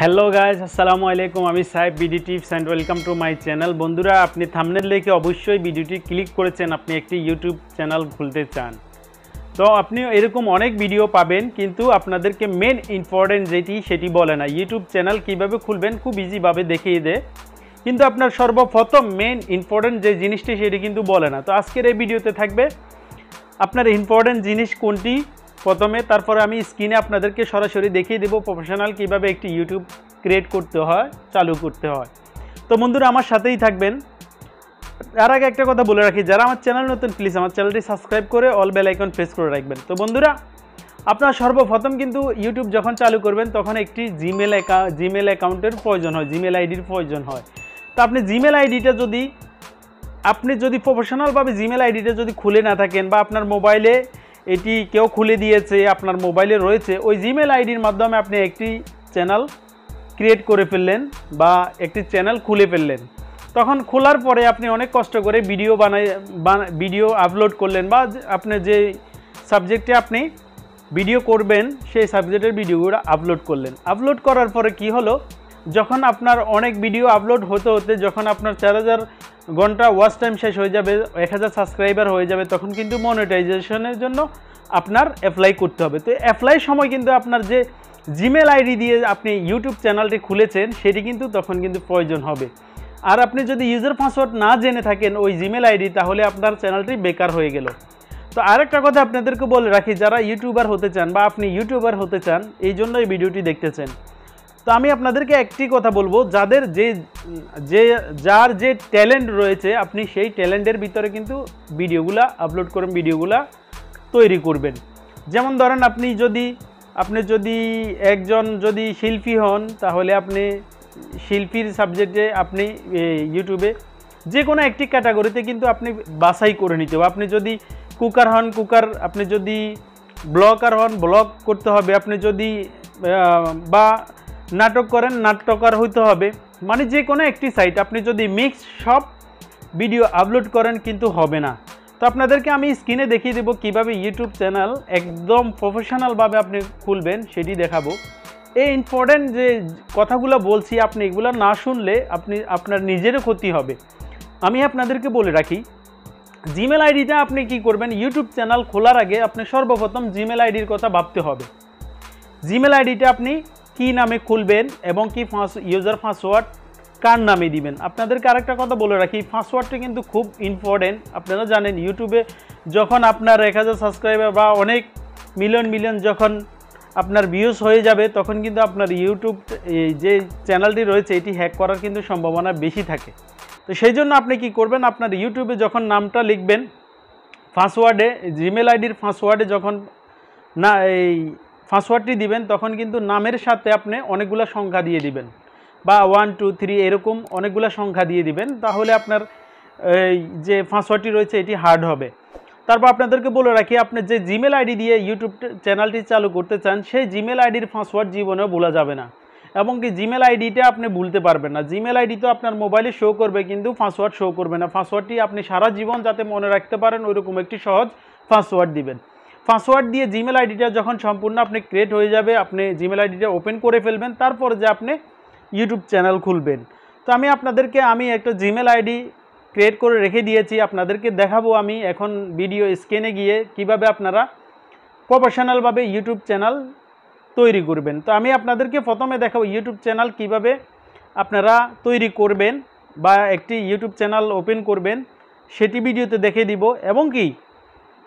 Hello guys আসসালামু আলাইকুম আমি Saheb BD tips and welcome to my channel বন্ধুরা, আপনি থামনেল দেখে অবশ্যই ভিডিওটি ক্লিক করেছেন। আপনি একটি ইউটিউব চ্যানেল খুলতে চান। তো আপনি এরকম অনেক ভিডিও পাবেন, কিন্তু আপনাদেরকে মেন ইম্পর্টেন্ট যেটি, সেটি বলে না। ইউটিউব চ্যানেল কীভাবে খুলবেন, খুব ইজিভাবে দেখিয়ে দেয় কিন্তু আপনার সর্বপ্রথম মেন ইম্পর্টেন্ট যে জিনিসটি, সেটি কিন্তু বলে না। তো আজকের এই ভিডিওতে থাকবে, আপনার ইম্পর্টেন্ট জিনিস কোনটি? প্রথমে তারপরে আমি স্ক্রিনে আপনাদেরকে সরাসরি দেখিয়ে দেবো প্রফেশনাল কীভাবে একটি ইউটিউব ক্রিয়েট করতে হয়, চালু করতে হয়। তো বন্ধুরা, আমার সাথেই থাকবেন। তার আগে একটা কথা বলে রাখি, যারা আমার চ্যানেল নতুন প্লিজ আমার চ্যানেলটি সাবস্ক্রাইব করে অল বেল আইকন প্রেস করে রাখবেন। তো বন্ধুরা, আপনার সর্বপ্রথম কিন্তু ইউটিউব যখন চালু করবেন, তখন একটি জিমেল অ্যাকা জিমেল অ্যাকাউন্টের প্রয়োজন হয় জিমেল আইডির প্রয়োজন হয়। তো আপনি জিমেল আইডিটা যদি, আপনি যদি প্রফেশনালভাবে জিমেল আইডিটা যদি খুলে না থাকেন বা আপনার মোবাইলে এটি কেউ খুলে দিয়েছে, আপনার মোবাইলে রয়েছে, ওই জিমেল আইডির মাধ্যমে আপনি একটি চ্যানেল ক্রিয়েট করে ফেললেন বা একটি চ্যানেল খুলে ফেললেন। তখন খোলার পরে আপনি অনেক কষ্ট করে ভিডিও বানাই ভিডিও আপলোড করলেন বা আপনি যে সাবজেক্টে আপনি ভিডিও করবেন, সেই সাবজেক্টের ভিডিওগুলো আপলোড করলেন। আপলোড করার পরে কি হলো? যখন আপনার অনেক ভিডিও আপলোড হতে হতে যখন আপনার চার হাজার ঘণ্টা ওয়াচ টাইম শেষ হয়ে যাবে, এক হাজার সাবস্ক্রাইবার হয়ে যাবে, তখন কিন্তু মনিটাইজেশনের জন্য আপনার অ্যাপ্লাই করতে হবে। তো অ্যাপ্লাই সময় কিন্তু আপনার যে জিমেল আইডি দিয়ে আপনি ইউটিউব চ্যানেলটি খুলেছেন, সেটি কিন্তু তখন কিন্তু প্রয়োজন হবে। আর আপনি যদি ইউজার পাসওয়ার্ড না জেনে থাকেন ওই জিমেল আইডি তাহলে আপনার চ্যানেলটি বেকার হয়ে গেল। তো আরেকটা কথা আপনাদেরকে বলে রাখি, যারা ইউটিউবার হতে চান বা আপনি ইউটিউবার হতে চান, এই জন্য এই ভিডিওটি দেখতেছেন। তো আমি আপনাদেরকে একটি কথা বলব, যাদের যে যে, যার যে ট্যালেন্ট রয়েছে, আপনি সেই ট্যালেন্টের ভিতরে কিন্তু ভিডিওগুলা আপলোড করেন ভিডিওগুলা তৈরি করবেন। যেমন ধরেন আপনি যদি আপনি যদি একজন যদি শিল্পী হন, তাহলে আপনি শিল্পীর সাবজেক্টে আপনি ইউটিউবে যে কোনো একটি ক্যাটাগরিতে কিন্তু আপনি বাছাই করে নিতে হবে। আপনি যদি কুকার হন কুকার আপনি যদি ব্লগার হন ব্লগ করতে হবে। আপনি যদি বা নাটক করেন, নাট্যকার হইতে হবে। মানে যে কোনো একটি সাইট আপনি যদি মিক্স সব ভিডিও আপলোড করেন কিন্তু হবে না। তো আপনাদেরকে আমি স্ক্রিনে দেখিয়ে দেবো কীভাবে ইউটিউব চ্যানেল একদম প্রফেশনালভাবে আপনি খুলবেন, সেটি দেখাবো। এই ইম্পর্ট্যান্ট যে কথাগুলো বলছি আপনি, এগুলো না শুনলে আপনি, আপনার নিজেরও ক্ষতি হবে। আমি আপনাদেরকে বলে রাখি জিমেল আইডিটা আপনি কি করবেন? ইউটিউব চ্যানেল খোলার আগে আপনি সর্বপ্রথম জিমেল আইডির কথা ভাবতে হবে। জিমেল আইডিটা আপনি কি নামে খুলবেন এবং কি ইউজার পাসওয়ার্ড কার নামে দিবেন? আপনাদেরকে আরেকটা কথা বলে রাখি পাসওয়ার্ডটা কিন্তু খুব ইম্পর্টেন্ট আপনারা জানেন ইউটিউবে যখন আপনার এক হাজার সাবস্ক্রাইবার বা অনেক মিলিয়ন মিলিয়ন যখন আপনার ভিউজ হয়ে যাবে, তখন কিন্তু আপনার ইউটিউব যে চ্যানেলটি রয়েছে, এটি হ্যাক করার কিন্তু সম্ভাবনা বেশি থাকে। তো সেই জন্য আপনি কি করবেন, আপনার ইউটিউবে যখন নামটা লিখবেন পাসওয়ার্ডে জিমেল আইডির পাসওয়ার্ডে যখন না, এই পাসওয়ার্ডটি দিবেন, তখন কিন্তু নামের সাথে আপনি অনেকগুলো সংখ্যা দিয়ে দিবেন। বা ওয়ান টু থ্রি এরকম অনেকগুলো সংখ্যা দিয়ে দিবেন, তাহলে আপনার এই যে পাসওয়ার্ডটি রয়েছে, এটি হার্ড হবে। তারপর আপনাদেরকে বলে রাখি, আপনি যে জিমেল আইডি দিয়ে ইউটিউব চ্যানেলটি চালু করতে চান, সেই জিমেল আইডির পাসওয়ার্ড জীবনেও ভোলা যাবে না। এবং কি জিমেল আইডিটা আপনি ভুলতে পারবেন না। জিমেল আইডি তো আপনার মোবাইলে শো করবে, কিন্তু পাসওয়ার্ড শো করবে না। পাসওয়ার্ডটি আপনি সারা জীবন যাতে মনে রাখতে পারেন, ওইরকম একটি সহজ পাসওয়ার্ড দিবেন। পাসওয়ার্ড দিয়ে জিমেল আইডিটা যখন সম্পূর্ণ আপনি ক্রিয়েট হয়ে যাবে, আপনি জিমেল আইডিটা ওপেন করে ফেলবেন, তারপর যে আপনি ইউটিউব চ্যানেল খুলবেন। তো আমি আপনাদেরকে, আমি একটা জিমেল আইডি ক্রিয়েট করে রেখে দিয়েছি, আপনাদেরকে দেখাবো আমি এখন ভিডিও স্ক্রিনে গিয়ে কীভাবে আপনারা প্রফেশনালভাবে ইউটিউব চ্যানেল তৈরি করবেন। তো আমি আপনাদেরকে প্রথমে দেখাবো ইউটিউব চ্যানেল কীভাবে আপনারা তৈরি করবেন বা একটি ইউটিউব চ্যানেল ওপেন করবেন, সেটি ভিডিওতে দেখে দিব। এবং কি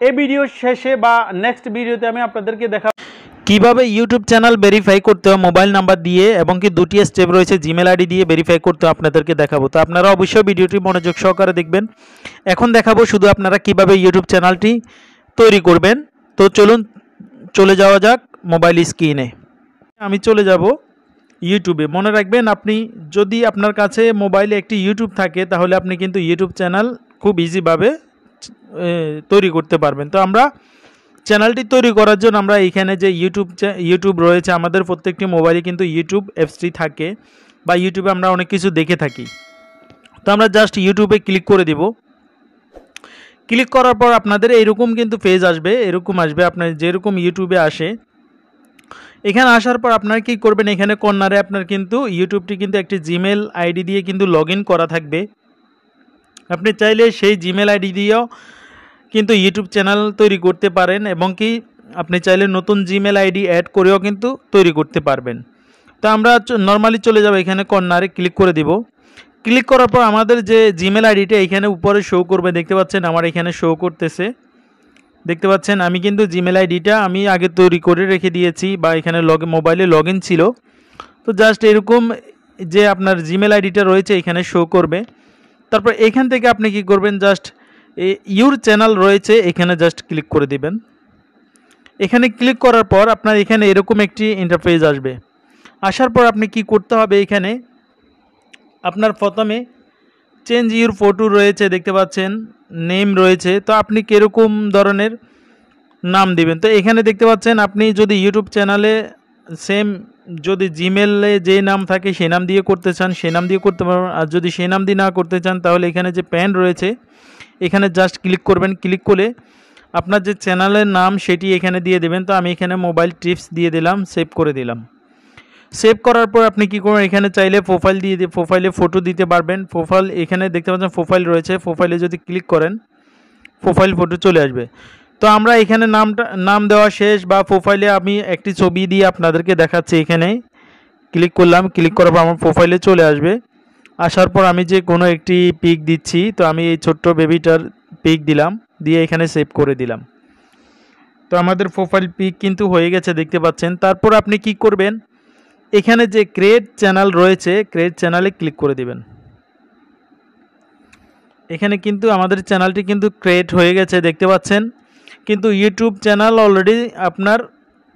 এই ভিডিও শেষে বা নেক্সট ভিডিওতে আমি আপনাদেরকে দেখা কীভাবে ইউটিউব চ্যানেল ভেরিফাই করতে হয় মোবাইল নাম্বার দিয়ে এবং কি দুটি স্টেপ রয়েছে জিমেল আইডি দিয়ে ভেরিফাই করতে আপনাদেরকে দেখাবো। তো আপনারা অবশ্যই ভিডিওটি মনোযোগ সহকারে দেখবেন। এখন দেখাবো শুধু আপনারা কীভাবে ইউটিউব চ্যানেলটি তৈরি করবেন। তো চলুন, চলে যাওয়া যাক মোবাইল স্ক্রিনে আমি চলে যাব ইউটিউবে মনে রাখবেন আপনি যদি আপনার কাছে মোবাইলে একটি ইউটিউব থাকে, তাহলে আপনি কিন্তু ইউটিউব চ্যানেল খুব ইজিভাবে তৈরি করতে পারবেন। তো আমরা চ্যানেলটি তৈরি করার জন্য আমরা এখানে যে ইউটিউব ইউটিউব রয়েছে, আমাদের প্রত্যেকটি মোবাইলে কিন্তু ইউটিউব অ্যাপসটি থাকে বা ইউটিউবে আমরা অনেক কিছু দেখে থাকি। তো আমরা জাস্ট ইউটিউবে ক্লিক করে দিব। ক্লিক করার পর আপনাদের এরকম কিন্তু পেজ আসবে, এরকম আসবে, আপনার যেরকম ইউটিউবে আসে। এখানে আসার পর আপনারা কি করবেন? এখানে কর্নারে আপনার কিন্তু ইউটিউবটি কিন্তু একটি জিমেল আইডি দিয়ে কিন্তু লগ করা থাকবে। আপনি চাইলে সেই জিমেল আইডি দিয়েও কিন্তু ইউটিউব চ্যানেল তৈরি করতে পারেন এবং কি আপনি চাইলে নতুন জিমেল আইডি অ্যাড করেও কিন্তু তৈরি করতে পারবেন। তো আমরা নর্মালি চলে যাব এখানে কর্নারে ক্লিক করে দিব। ক্লিক করার পর আমাদের যে জিমেল আইডিটা এখানে উপরে শো করবে, দেখতে পাচ্ছেন আমার এখানে শো করতেছে। দেখতে পাচ্ছেন আমি কিন্তু জিমেল আইডিটা আমি আগে তৈরি করে রেখে দিয়েছি বা এখানে লগ মোবাইলে লগ ছিল। তো জাস্ট এরকম যে আপনার জিমেল আইডিটা রয়েছে এখানে শো করবে। তারপর এখান থেকে আপনি কি করবেন? জাস্ট ইউর চ্যানেল রয়েছে, এখানে জাস্ট ক্লিক করে দিবেন। এখানে ক্লিক করার পর আপনার এখানে এরকম একটি ইন্টারফেস আসবে। আসার পর আপনি কি করতে হবে এখানে? আপনার প্রথমে চেঞ্জ ইউর ফটো রয়েছে, দেখতে পাচ্ছেন নেম রয়েছে, তো আপনি কীরকম ধরনের নাম দিবেন? তো এখানে দেখতে পাচ্ছেন, আপনি যদি ইউটিউব চ্যানেলে সেম যদি জিমেলে যে নাম থাকে সে নাম দিয়ে করতে চান সে নাম দিয়ে করতে পারবেন। আর যদি সে নাম দিয়ে না করতে চান, তাহলে এখানে যে প্যান রয়েছে, এখানে জাস্ট ক্লিক করবেন। ক্লিক করে আপনার যে চ্যানেলের নাম সেটি এখানে দিয়ে দেবেন। তো আমি এখানে মোবাইল টিপস দিয়ে দিলাম সেভ করে দিলাম। সেভ করার পর আপনি কি করবেন? এখানে চাইলে প্রোফাইল দিয়ে দিয়ে প্রোফাইলে ফটো দিতে পারবেন। প্রোফাইল এখানে দেখতে পাচ্ছেন প্রোফাইল রয়েছে। প্রোফাইলে যদি ক্লিক করেন প্রোফাইল ফটো চলে আসবে। তো আমরা এখানে নামটা, নাম দেওয়া শেষ বা প্রোফাইলে আমি একটি ছবি দিয়ে আপনাদেরকে দেখাচ্ছি এখানে। ক্লিক করলাম, ক্লিক করার পর আমার প্রোফাইলে চলে আসবে। আসার পর আমি যে কোনো একটি পিক দিচ্ছি, তো আমি এই ছোট্ট বেবিটার পিক দিলাম, দিয়ে এখানে সেভ করে দিলাম। তো আমাদের প্রোফাইল পিক কিন্তু হয়ে গেছে, দেখতে পাচ্ছেন। তারপর আপনি কি করবেন? এখানে যে ক্রিয়েট চ্যানেল রয়েছে ক্রিয়েট চ্যানেলে ক্লিক করে দিবেন। এখানে কিন্তু আমাদের চ্যানেলটি কিন্তু ক্রিয়েট হয়ে গেছে, দেখতে পাচ্ছেন। কিন্তু ইউটিউব চ্যানেল অলরেডি আপনার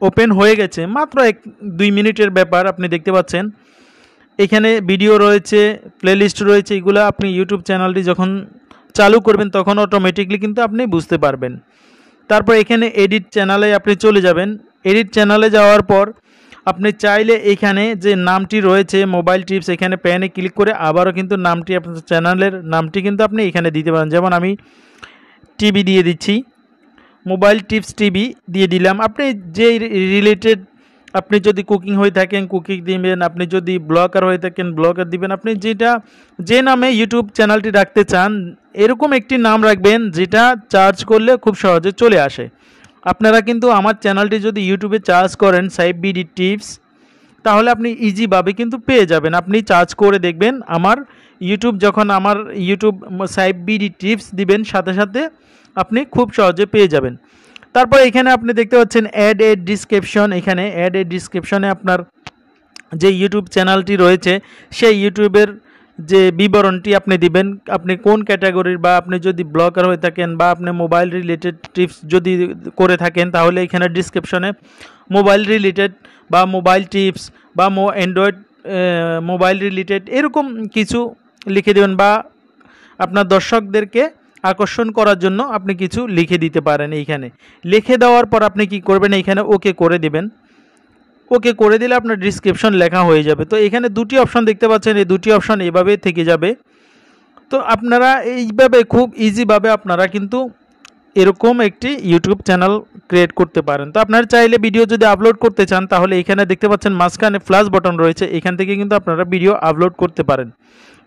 ওপেন হয়ে গেছে। মাত্র এক, দুই মিনিটের ব্যাপার আপনি দেখতে পাচ্ছেন। এখানে ভিডিও রয়েছে প্লেলিস্ট রয়েছে, এগুলো আপনি ইউটিউব চ্যানেলটি যখন চালু করবেন তখন অটোমেটিকলি কিন্তু আপনি বুঝতে পারবেন। তারপর এখানে এডিট চ্যানেলে আপনি চলে যাবেন। এডিট চ্যানেলে যাওয়ার পর আপনি চাইলে এখানে যে নামটি রয়েছে মোবাইল টিপস এখানে প্যানে ক্লিক করে আবারও কিন্তু নামটি, আপনার চ্যানেলের নামটি কিন্তু আপনি এখানে দিতে পারেন। যেমন আমি টিভি দিয়ে দিচ্ছি। মোবাইল টিপস টিভি দিয়ে দিলাম। আপনি যে রিলেটেড আপনি যদি কুকিং হয়ে থাকেন, কুকিং দিবেন, আপনি যদি ব্লগার হয়ে থাকেন, ব্লগার দিবেন, আপনি যেটা, যে নামে ইউটিউব চ্যানেলটি রাখতে চান, এরকম একটি নাম রাখবেন যেটা চার্জ করলে খুব সহজে চলে আসে। আপনারা কিন্তু আমার চ্যানেলটি যদি ইউটিউবে চার্জ করেন সাইব বিডি টিপস, তাহলে আপনি ইজিভাবে কিন্তু পেয়ে যাবেন। আপনি চার্জ করে দেখবেন, আমার ইউটিউব যখন আমার ইউটিউব সাইব বিডি টিপস দিবেন, সাথে সাথে আপনি খুব সহজে পেয়ে যাবেন। তারপর এখানে আপনি দেখতে পাচ্ছেন অ্যাড এ ডিসক্রিপশন এখানে অ্যাড এ ডিসক্রিপশনে আপনার যে ইউটিউব চ্যানেলটি রয়েছে, সেই ইউটিউবের যে বিবরণটি আপনি দিবেন, আপনি কোন ক্যাটাগরির বা আপনি যদি ব্লগার হয়ে থাকেন বা আপনি মোবাইল রিলেটেড টিপস যদি করে থাকেন, তাহলে এখানে ডিসক্রিপশনে মোবাইল রিলেটেড বা মোবাইল টিপস বা মো অ্যান্ড্রয়েড মোবাইল রিলেটেড এরকম কিছু লিখে দেবেন বা আপনার দর্শকদেরকে আকর্ষণ করার জন্য আপনি কিছু লিখে দিতে পারেন এইখানে। লিখে দেওয়ার পর আপনি কি করবেন? এইখানে ওকে করে দেবেন। ওকে করে দিলে আপনার ডিসক্রিপশন লেখা হয়ে যাবে। তো এখানে দুটি অপশন দেখতে পাচ্ছেন। এই দুটি অপশন এভাবে থেকে যাবে। তো আপনারা এইভাবে খুব ইজিভাবে আপনারা কিন্তু এরকম একটি ইউটিউব চ্যানেল ক্রিয়েট করতে পারেন। তো আপনারা চাইলে ভিডিও যদি আপলোড করতে চান, তাহলে এখানে দেখতে পাচ্ছেন মাঝখানে ফ্লাশ বটন রয়েছে। এখান থেকে কিন্তু আপনারা ভিডিও আপলোড করতে পারেন।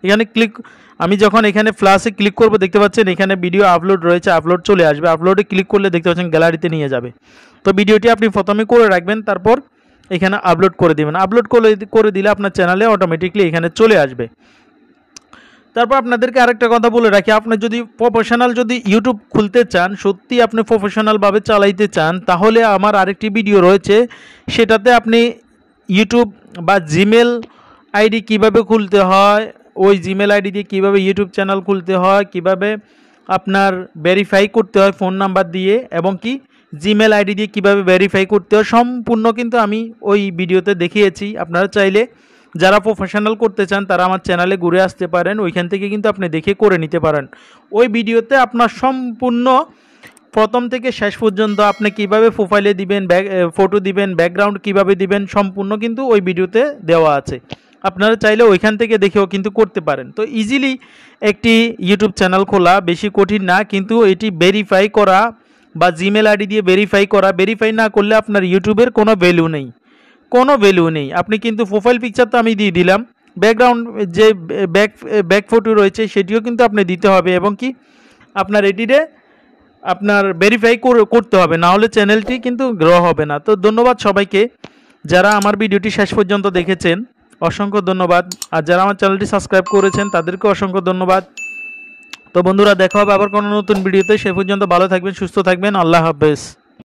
এখানে ক্লিক আমি যখন এখানে ফ্লাসে ক্লিক করব, দেখতে পাচ্ছেন এখানে ভিডিও আপলোড রয়েছে আপলোড চলে আসবে। আপলোডে ক্লিক করলে দেখতে পাচ্ছেন গ্যালারিতে নিয়ে যাবে। তো ভিডিওটি আপনি প্রথমে করে রাখবেন, তারপর এখানে আপলোড করে দেবেন। আপলোড করে করে দিলে আপনার চ্যানেলে অটোমেটিকলি এখানে চলে আসবে। তারপর আপনাদেরকে আরেকটা কথা বলে রাখি, আপনি যদি প্রফেশনাল যদি ইউটিউব খুলতে চান, সত্যি আপনি প্রফেশনালভাবে চালাইতে চান, তাহলে আমার আরেকটি ভিডিও রয়েছে, সেটাতে আপনি ইউটিউব বা জিমেল আইডি কীভাবে খুলতে হয় ওই জিমেল আইডি দিয়ে কীভাবে ইউটিউব চ্যানেল খুলতে হয়, কীভাবে আপনার ভেরিফাই করতে হয় ফোন নাম্বার দিয়ে এবং কি জিমেল আইডি দিয়ে কীভাবে ভেরিফাই করতে হয়, সম্পূর্ণ কিন্তু আমি ওই ভিডিওতে দেখিয়েছি। আপনারা চাইলে যারা প্রফেশনাল করতে চান, তারা আমার চ্যানেলে ঘুরে আসতে পারেন, ওইখান থেকে কিন্তু আপনি দেখে করে নিতে পারেন। ওই ভিডিওতে আপনার সম্পূর্ণ প্রথম থেকে শেষ পর্যন্ত আপনি কীভাবে প্রোফাইলে দিবেন, ব্যাক ফটো দিবেন ব্যাকগ্রাউন্ড কীভাবে দিবেন, সম্পূর্ণ কিন্তু ওই ভিডিওতে দেওয়া আছে। আপনারা চাইলে ওইখান থেকে দেখেও কিন্তু করতে পারেন। তো ইজিলি একটি ইউটিউব চ্যানেল খোলা, বেশি কঠিন না, কিন্তু এটি ভেরিফাই করা বা জিমেল আইডি দিয়ে ভেরিফাই করা ভেরিফাই না করলে আপনার ইউটিউবের কোনো ভ্যালু নেই। কোনো ভ্যালু নেই। আপনি কিন্তু প্রোফাইল পিকচার তো আমি দিয়ে দিলাম। ব্যাকগ্রাউন্ড যে ব্যাক ব্যাক ফটো রয়েছে সেটিও কিন্তু আপনি দিতে হবে এবং কি আপনার এটিতে আপনার ভেরিফাই করতে হবে। না হলে চ্যানেলটি কিন্তু গ্রো হবে না। তো ধন্যবাদ সবাইকে যারা আমার ভিডিওটি শেষ পর্যন্ত দেখেছেন। অসংখ্য ধন্যবাদ। আর যারা আমার চ্যানেলটি সাবস্ক্রাইব করেছেন, তাদেরকে অসংখ্য ধন্যবাদ। তো বন্ধুরা, দেখা হবে আবার কোনো নতুন ভিডিওতে। সে পর্যন্ত ভালো থাকবেন, সুস্থ থাকবেন। আল্লাহ হাফেজ।